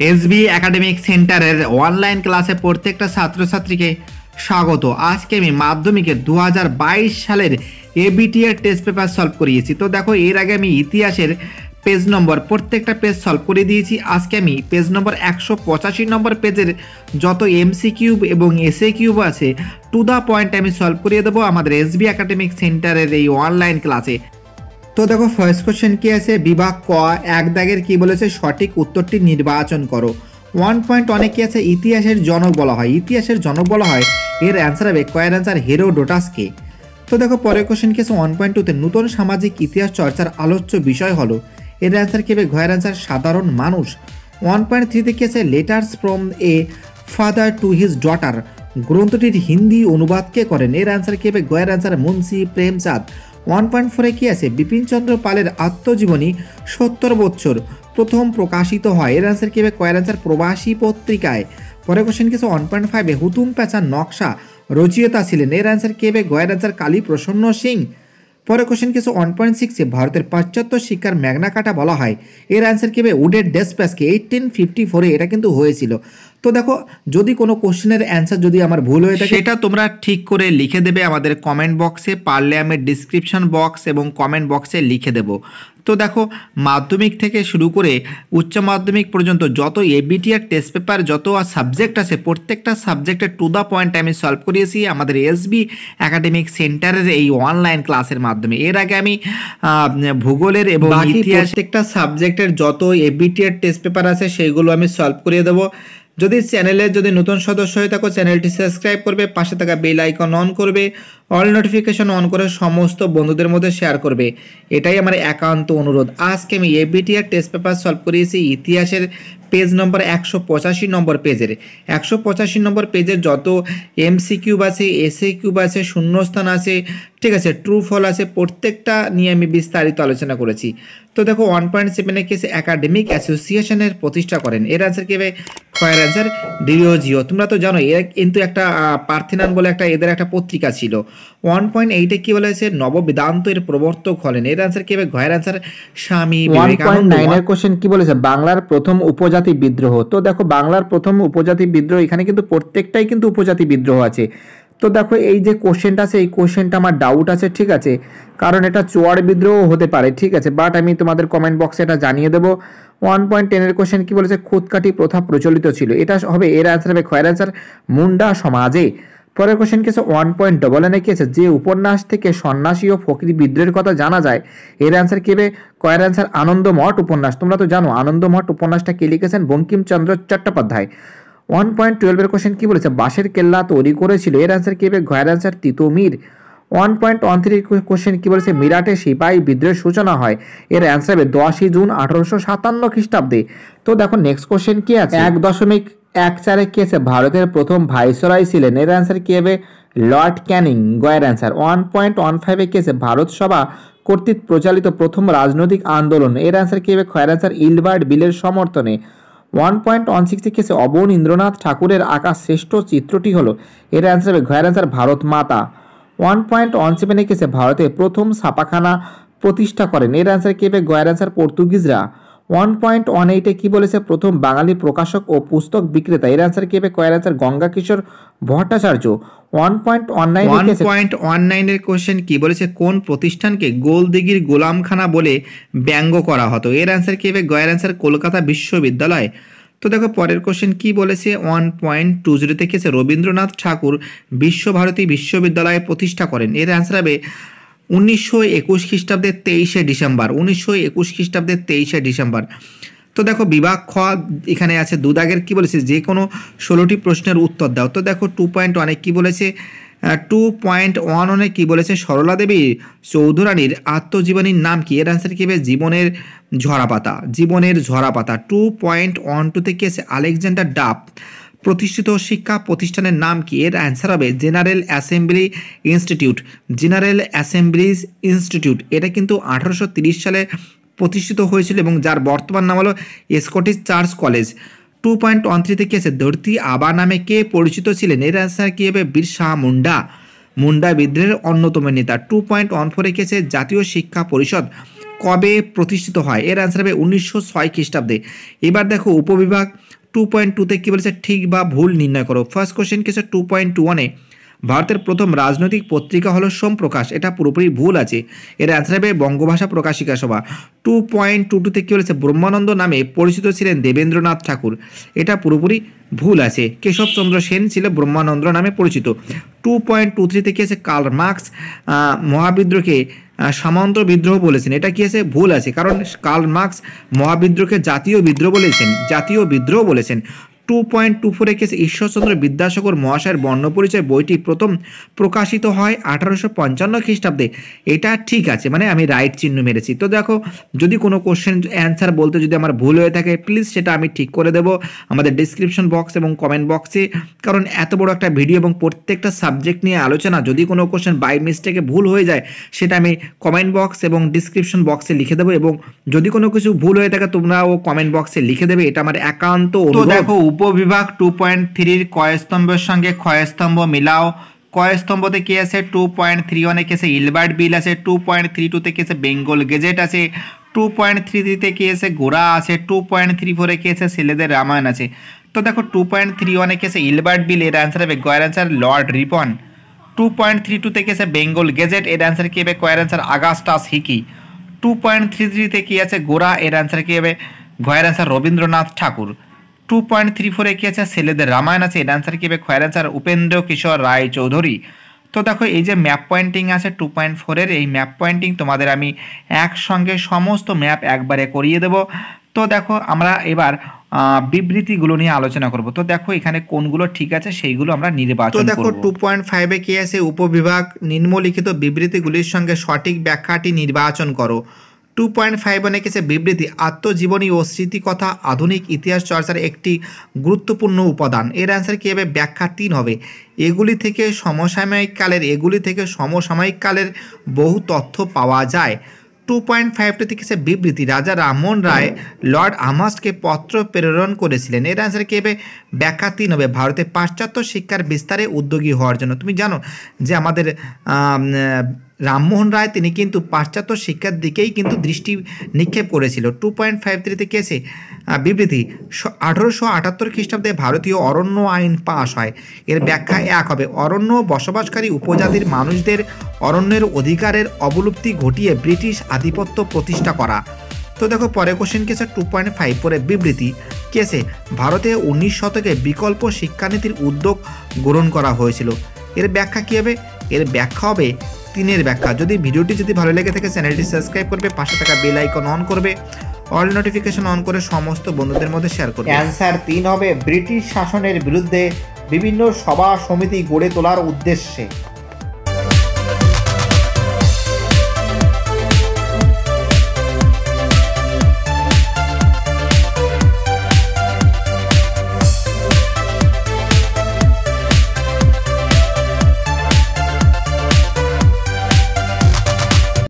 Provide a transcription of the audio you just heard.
SB academic সেন্টারের online ক্লাসে প্রত্যেকটা ছাত্রছাত্রীকে স্বাগত। আজকে আমি মাধ্যমিকের দু হাজার বাইশ সালের এবিটিআর টেস্ট পেপার সলভ করিয়েছি। তো দেখো, এর আগে আমি ইতিহাসের পেজ নম্বর প্রত্যেকটা পেজ সলভ করে দিয়েছি। আজকে আমি পেজ নম্বর একশো পঁচাশি নম্বর পেজের যত এমসি কিউব এবং এসএ কিউব আছে টু দ্য পয়েন্ট আমি সলভ করিয়ে দেবো আমাদের এসবি একাডেমিক সেন্টারের এই অনলাইন ক্লাসে তো দেখো ফার্স্ট কোশ্চেন কি আছে? বিভাগ ক, এক দাগের কি বলেছে? সঠিক উত্তরটি নির্বাচন করো। ওয়ান পয়েন্ট অনেক কি আছে? ইতিহাসের জনক বলা হয়। ইতিহাসের জনক বলা হয়, এর অ্যান্সার হবে, কয়ের অ্যান্সার হেরোডোটাসকে তো দেখো পরের কোশ্চেন কি আছে? ওয়ান পয়েন্ট টুতে নতুন সামাজিক ইতিহাস চর্চার আলোচ্য বিষয় হলো। এর অ্যান্সার কি হবে? ঘয়ের অ্যান্সার সাধারণ মানুষ। ওয়ান পয়েন্ট থ্রিতে কি আছে? Letters from a father to his daughter গ্রন্থটির হিন্দি অনুবাদকে করেন? এর অ্যান্সার কি হবে? গয়ের answer Munshi Premchand. One point ফোরে কী আছে? বিপিনচন্দ্র পালের আত্মজীবনী, সত্তর বৎসর। প্রথম প্রকাশিত হয়। এর অ্যান্সার কি হবে? কয়ের অ্যান্সার প্রবাসী পত্রিকায়। পরে কোশ্চেন কিছু ওয়ান পয়েন্ট ফাইভে হুতুম প্যাচার নকশা। রচয়িতা ছিলেন। এর অ্যান্সার কি হবে? গয়ের অ্যান্সার কালী প্রসন্ন সিং। পরে কোশ্চেন কিছু ওয়ান পয়েন্ট সিক্সে ভারতের পাশ্চাত্য শিক্ষার ম্যাগনা কাটা বলা হয়। এর অ্যান্সার কি হবে? উডের ডেসপ্যাসকে এইটিন ফিফটি ফোরে এটা কিন্তু হয়েছিল। তো দেখো যদি কোনো কোশ্চেনের অ্যান্সার যদি আমার ভুল হয়ে থাকে সেটা তোমরা ঠিক করে লিখে দেবে আমাদের কমেন্ট বক্সে পারলে আমি ডিসক্রিপশন বক্স এবং কমেন্ট বক্সে লিখে দেব। তো দেখো মাধ্যমিক থেকে শুরু করে উচ্চ মাধ্যমিক পর্যন্ত যত এবিটিআর টেস্ট পেপার যত সাবজেক্ট আছে প্রত্যেকটা সাবজেক্টের টু দ্য পয়েন্ট আমি সলভ করিয়েছি। আমাদের এসবি একাডেমিক সেন্টারের এই অনলাইন ক্লাসের মাধ্যমে। এর আগে আমি ভূগোলের এবং ইতিহাস প্রত্যেকটা সাবজেক্টের যত এবিটিআর টেস্ট পেপার আছে সেগুলো আমি সলভ করিয়ে দেবো। যদি চ্যানেলে যদি নতুন সদস্য হয়ে থাকো, চ্যানেলটি সাবস্ক্রাইব করবে, পাশে থাকা বেল আইকন অন করবে, অল নোটিফিকেশন অন করে সমস্ত বন্ধুদের মধ্যে শেয়ার করবে। এটাই আমার একান্ত অনুরোধ। আজকে আমি এবিটিআর টেস্ট পেপার সলভ করিয়েছি ইতিহাসের পেজ নম্বর একশো পঁচাশি নম্বর পেজের। একশো পঁচাশি নম্বর পেজের যত এমসি কিউব আছে এসএ কিউব আছে, শূন্যস্থান আছে, ঠিক আছে, ট্রু ফল আছে, প্রত্যেকটা নিয়ে আমি বিস্তারিত আলোচনা করেছি। তো দেখো ওয়ান পয়েন্ট সেভেনে কেসে একাডেমিক অ্যাসোসিয়েশনের প্রতিষ্ঠা করেন। এর অ্যান্সার কি হবে? খয়ের অ্যান্সার ডিওজিও তোমরা তো জানো এর কিন্তু একটা পার্থিনান বলে একটা, এদের একটা পত্রিকা ছিল। ওয়ান পয়েন্ট এইটে কি বলেছে নববেদান্ত এর প্রবর্তক হলেন। এর অ্যান্সার কি হবে? ঘয়ের অ্যান্সার স্বামী নাইনের কোশ্চেন কি বলেছে? বাংলার প্রথম উপজাতি বিদ্রোহ। তো দেখো, বাংলার প্রথম উপজাতি বিদ্রোহ, এখানে কিন্তু প্রত্যেকটাই কিন্তু উপজাতি বিদ্রোহ আছে। তো দেখো, এই যে কোশ্চেনটা আছে, এই কোশ্চেনটা আমার ডাউট আছে, ঠিক আছে? কারণ এটা চোয়ার বিদ্রোহ হতে পারে, ঠিক আছে? বাট আমি তোমাদের কমেন্ট বক্সে এটা জানিয়ে দেবো। ওয়ান পয়েন্ট টেনের কোশ্চেন কি বলেছে? খুদকাটি প্রথা প্রচলিত ছিল। এটা হবে এর অ্যান্সার হবে খয়ের অ্যান্সার মুন্ডা সমাজে। পরের কোশ্চেন কি আছে? ওয়ান পয়েন্ট ডবল এনে কি আছে? যে উপন্যাস থেকে সন্ন্যাসী ও ফকির বিদ্রোহের কথা জানা যায়, এর অ্যান্সার কি হবে? কয়ের অ্যান্সার আনন্দমঠ উপন্যাস। তোমরা তো জানো, আনন্দমঠ উপন্যাসটা কে লিখেছেন? বঙ্কিমচন্দ্র চট্টোপাধ্যায়। ওয়ান পয়েন্ট টুয়েলভের কোশ্চেন কি বলেছে? বাঁশের কেল্লা তৈরি করেছিল। এর অ্যান্সার কি হবে? ঘয়ের answer Titumir one point one three question কী বলেছে? মিরাটে সিপাহী বিদ্রোহের সূচনা হয়। এর অ্যান্সার হবে দশই জুন আঠারোশো সাতান্ন খ্রিস্টাব্দে। তো দেখো নেক্সট কোশ্চেন কি আছে? এক দশমিক এক চারে কি আছে? ভারতের প্রথম ভাইসরাই ছিলেন। এর অ্যান্সার কি হবে? Lord Canning. গয়ের অ্যান্সার ওয়ান পয়েন্ট ওয়ান ফাইভে কি আছে? ভারত সভা কর্তৃক প্রচালিত প্রথম রাজনৈতিক আন্দোলন। এর অ্যান্সার কি হবে? খয়ের অ্যান্সার ইলবার্ট বিলের সমর্থনে। ওয়ান পয়েন্ট ওয়ান সিক্সটি কেসে অবন ইন্দ্রনাথ ঠাকুরের আঁকা শ্রেষ্ঠ চিত্রটি হলো। এর অ্যান্সার হবে, ঘয়ের অ্যান্সার ভারত মাতা। ওয়ান পয়েন্ট ওয়ান সেভেনে কেসে ভারতে প্রথম ছাপাখানা প্রতিষ্ঠা করেন। এর অ্যান্সার কেবে গয়ের অ্যান্সার পর্তুগিজরা। ওয়ান পয়েন্ট ওয়ান এইটে কী বলেছে? প্রথম বাঙালি প্রকাশক ও পুস্তক বিক্রেতা। এর অ্যান্সার কি হবে? কয়ের answer Ganga Kishore Bhattacharya. One point one nine one point one নাইনের কোশ্চেন কী বলেছে? কোন প্রতিষ্ঠানকে গোলদিঘির গোলামখানা বলে ব্যঙ্গ করা হতো? এর অ্যান্সার কি হবে? গয়ের অ্যান্সার কলকাতা বিশ্ববিদ্যালয়। তো দেখো, পরের কোশ্চেন কি বলেছে? ওয়ান পয়েন্ট টু জিরোতে কেছে রবীন্দ্রনাথ ঠাকুর বিশ্বভারতী বিশ্ববিদ্যালয় প্রতিষ্ঠা করেন। এর অ্যান্সার হবে উনিশশো একুশ খ্রিস্টাব্দের তেইশে ডিসেম্বর, উনিশশো একুশ খ্রিস্টাব্দের তেইশে ডিসেম্বর। তো দেখো, বিভাগ খ এখানে আছে, দুদাগের কি বলেছে? যে কোনো ষোলোটি প্রশ্নের উত্তর দাও। তো দেখো টু পয়েন্ট ওয়ানে কী বলেছে? টু পয়েন্ট ওয়ান ওয়ানে কী বলেছে? সরলা দেবী চৌধুরানীর আত্মজীবনীর নাম কি? এর অ্যান্সার কী হবে? জীবনের ঝরাপাতা। জীবনের ঝরাপাতা। টু পয়েন্ট ওয়ান টুতে কি আছে? আলেকজান্ডার ডাব। প্রতিষ্ঠিত শিক্ষা প্রতিষ্ঠানের নাম কি? এর অ্যান্সার হবে General Assembly Institute General Assembly's Institute এটা কিন্তু আঠারোশো সালে প্রতিষ্ঠিত হয়েছিল এবং যার বর্তমান নাম হলো Scottish Church College two point one থ্রিতে কি আছে? ধরতি আবা নামে কে পরিচিত ছিলেন? এর অ্যান্সার কী হবে বীরসা মুন্ডা। মুন্ডা বিদ্রোহের অন্যতম নেতা। টু পয়েন্ট ওয়ান ফোরে কি আছে? জাতীয় শিক্ষা পরিষদ। কবে প্রতিষ্ঠিত হয়? এর অ্যান্সার হবে উনিশশো ছয় খ্রিস্টাব্দে। এবার দেখো উপবিভাগ টু পয়েন্ট টুতে কী বলেছে? ঠিক বা ভুল নির্ণয় করো। ফার্স্ট কোশ্চেন কি টু পয়েন্ট টু ওয়ানে ভারতের প্রথম রাজনৈতিক পত্রিকা হলো সোমপ্রকাশ। এটা পুরোপুরি ভুল আছে। এর অ্যান্সার হবে বঙ্গভাষা প্রকাশিকা সভা। টু পয়েন্ট টু টুতে কী বলেছে? ব্রহ্মানন্দ নামে পরিচিত ছিলেন দেবেন্দ্রনাথ ঠাকুর। এটা পুরোপুরি ভুল আছে। কেশবচন্দ্র সেন ছিল ব্রহ্মানন্দ নামে পরিচিত। টু পয়েন্ট টু থ্রিতে কী আছে? কার্ল মার্কস মহাবিদ্রোহকে সামন্ত বিদ্রোহ বলেছেন। এটা কি আছে? ভুল আছে। কারণ কার্ল মার্কস মহাবিদ্রোহকে জাতীয় বিদ্রোহ বলেছেন। জাতীয় বিদ্রোহ বলেছেন। টু পয়েন্ট টু ফোরে কেসে ঈশ্বরচন্দ্র বিদ্যাসাগর মহাশয়ের বর্ণপরিচয় বইটি প্রথম প্রকাশিত হয় আঠারোশো পঞ্চান্ন খ্রিস্টাব্দে। এটা ঠিক আছে মানে আমি রাইট চিহ্ন মেরেছি। তো দেখো যদি কোনো কোশ্চেন অ্যান্সার বলতে যদি আমার ভুল হয়ে থাকে প্লিজ সেটা আমি ঠিক করে দেবো আমাদের ডিসক্রিপশন বক্স এবং কমেন্ট বক্সে কারণ এত বড় একটা ভিডিও এবং প্রত্যেকটা সাবজেক্ট নিয়ে আলোচনা যদি কোনো কোশ্চেন বাই মিস্টেকে ভুল হয়ে যায় সেটা আমি কমেন্ট বক্স এবং ডিসক্রিপশন বক্সে লিখে দেবো এবং যদি কোনো কিছু ভুল হয়ে থাকে তোমরাও কমেন্ট বক্সে লিখে দেবে। এটা আমার একান্ত দেখো উপবিভাগ টু পয়েন্ট থ্রির কয়স্তম্ভের সঙ্গে ক্ষয়স্তম্ভ মিলাও। কয়স্তম্ভতে কি আছে? টু পয়েন্ট থ্রি ওয়ানে কি আছে? ইলবার্ট বিল আছে। টু পয়েন্ট থ্রি টুতে কি আছে? বেঙ্গল গেজেট আছে। টু পয়েন্ট থ্রি থ্রিতে কি আছে? গোড়া আছে। টু পয়েন্ট থ্রি ফোরে কি আছে? ছেলেদের রামায়ণ আছে। তো দেখো টু পয়েন্ট থ্রি ওয়ানে কি আছে? ইলবার্ট বিল, এর অ্যান্সার হবে গয়ের answer Lord Ripon. Two point three টুতে কি আছে? বেঙ্গল গেজেট, এর অ্যান্সার কি হবে? কয়ের answer Augustus Hicky two point three থ্রিতে কি আছে? গোড়া এর অ্যান্সার কি হবে? গয়ের answer Rabindranath Thakur. Two point three ফোরে কি আছে? ছেলেদের রামায়ণ আছে। এর অ্যান্সার কি হবে? খয়ের অ্যান্সার উপেন্দ্র কিশোর রায় চৌধুরী। তো দেখো এই যে ম্যাপ পয়েন্টিং আছে টু পয়েন্ট ফোরের এই ম্যাপ পয়েন্টিং তোমাদের আমি একসঙ্গে সমস্ত ম্যাপ একবারে করিয়ে দেব। তো দেখো আমরা এবার বিবৃতিগুলো নিয়ে আলোচনা করব। তো দেখো এখানে কোনগুলো ঠিক আছে সেইগুলো আমরা তো নির্বাচন দেখো টু পয়েন্ট ফাইভে কি আছে? উপবিভাগ নিম্নলিখিত বিবৃতিগুলির সঙ্গে সঠিক ব্যাখ্যাটি নির্বাচন করো। টু পয়েন্ট ফাইভ অনেক এসে বিবৃতি আত্মজীবনী ও স্মৃতিকথা আধুনিক ইতিহাস চর্চার একটি গুরুত্বপূর্ণ উপাদান। এর অ্যান্সার কী হবে? ব্যাখ্যা তিন হবে। এগুলি থেকে সমসাময়িক কালের এগুলি থেকে সমসাময়িক কালের বহু তথ্য পাওয়া যায়। টু পয়েন্ট ফাইভটি থেকে সে বিবৃতি রাজা রামমোহন রায় লর্ড আমাস্টকে পত্র প্রেরণ করেছিলেন। এর অ্যান্সার কী হবে? ব্যাখ্যা তিন হবে। ভারতে পাশ্চাত্য শিক্ষার বিস্তারে উদ্যোগী হওয়ার জন্য। তুমি জানো যে আমাদের আম, রামমোহন রায় তিনি কিন্তু পাশ্চাত্য শিক্ষার দিকেই কিন্তু দৃষ্টি নিক্ষেপ করেছিল। টু পয়েন্ট ফাইভ থ্রিতে কেসে বিবৃতি আঠারোশো আটাত্তর খ্রিস্টাব্দে ভারতীয় অরণ্য আইন পাশ হয়। এর ব্যাখ্যা এক হবে, অরণ্য বসবাসকারী উপজাতির মানুষদের অরণ্যের অধিকারের অবলুপ্তি ঘটিয়ে ব্রিটিশ আধিপত্য প্রতিষ্ঠা করা। তো দেখো পরে কোশ্চেন কেসে টু পয়েন্ট ফাইভ পরে বিবৃতি, কেসে ভারতে উনিশ শতকে বিকল্প শিক্ষানীতির উদ্যোগ গ্রহণ করা হয়েছিল। এর ব্যাখ্যা কী হবে? এর ব্যাখ্যা হবে তিনের ব্যাখ্যা। যদি ভিডিওটি যদি ভালো লেগে থাকে, চ্যানেলটি সাবস্ক্রাইব করবে, পাশে থাকা বেল আইকন অন করবে, অল নোটিফিকেশন অন করে সমস্ত বন্ধুদের মধ্যে শেয়ার করবে। অ্যান্সার তিন হবে, ব্রিটিশ শাসনের বিরুদ্ধে বিভিন্ন সভা সমিতি গড়ে তোলার উদ্দেশ্যে।